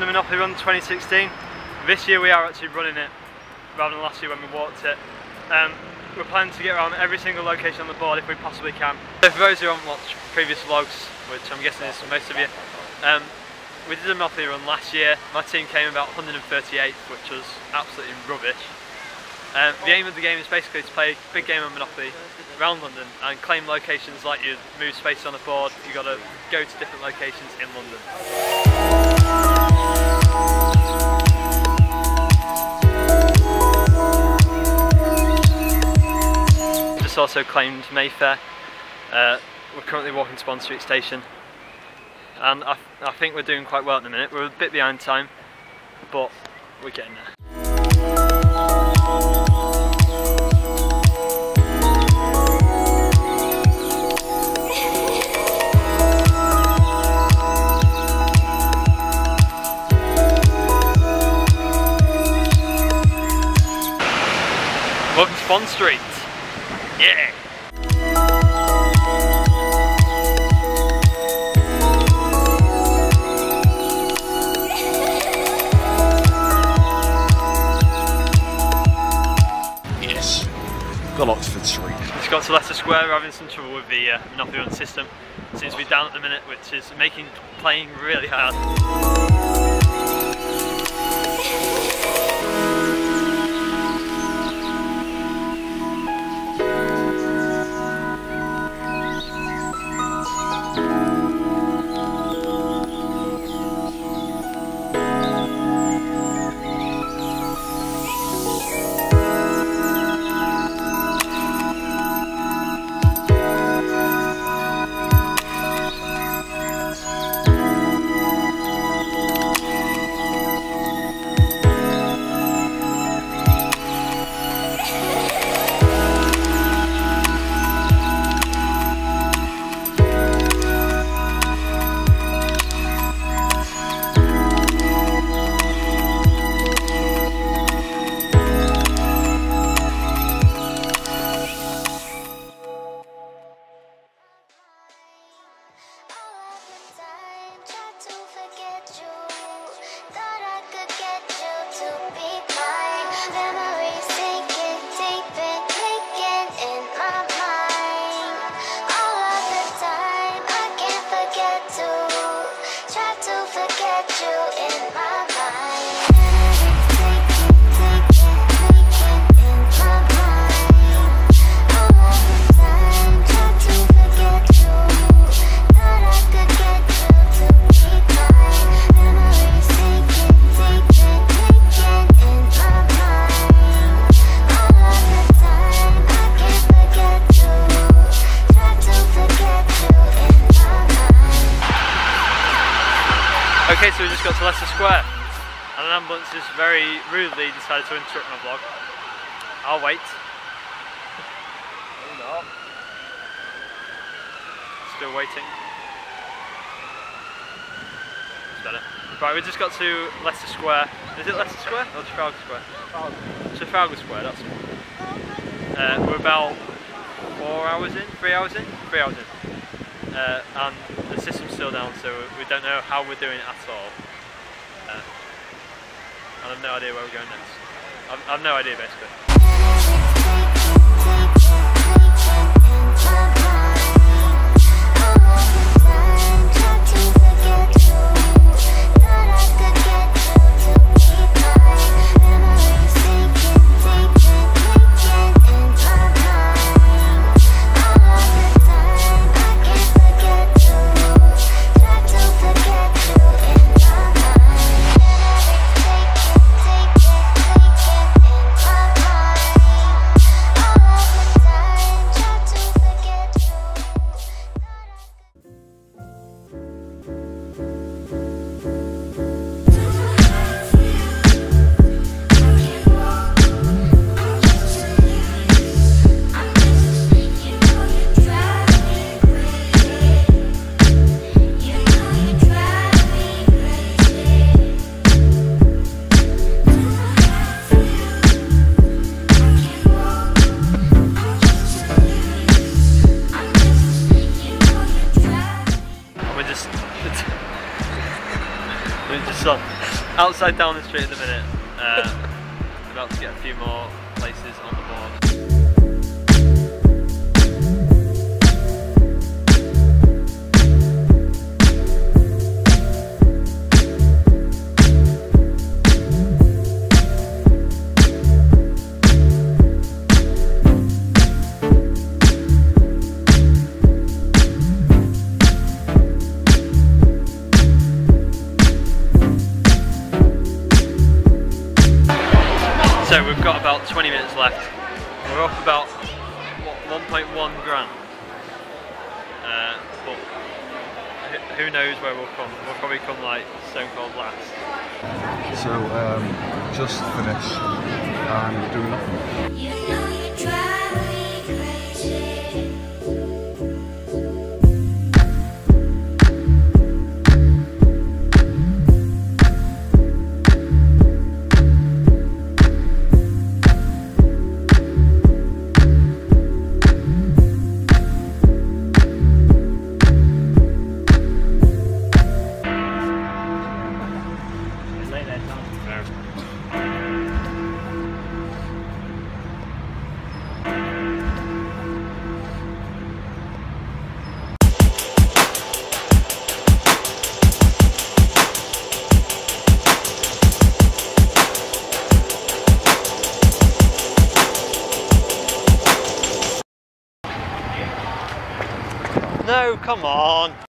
the Monopoly Run 2016. This year we are actually running it rather than last year when we walked it. Um, we're planning to get around every single location on the board if we possibly can. So for those who haven't watched previous vlogs, which I'm guessing is most of you, um, we did a Monopoly run last year. My team came about 138th, which was absolutely rubbish. Um, the aim of the game is basically to play a big game of Monopoly around London and claim locations like you move space on the board, you've got to go to different locations in London. Also claimed Mayfair. Uh, we're currently walking to Bond Street Station and I, I think we're doing quite well at the minute. We're a bit behind time, but we're getting there. Welcome to Bond Street. Just got to Leicester Square, we're having some trouble with the uh, Monopoly system. Seems to be down at the minute, which is making playing really hard. Okay, so we just got to Leicester Square and an ambulance just very rudely decided to interrupt my vlog. I'll wait. Still waiting. It's better. Right, we just got to Leicester Square. Is it Leicester Square or Trafalgar Square? Trafalgar Square, that's one. Uh, we're about four hours in, three hours in? Three hours in. Uh, and the system's still down, so we don't know how we're doing at all. Uh, I have no idea where we're going next. I've, I've no idea, basically. just we're just on outside down the street at the minute. Uh, about to get a few more places on We're off about 1.1 grand. Uh, but who- who knows where we'll come? We'll probably come like stone cold last. So, um, just finished and doing nothing. No, come on.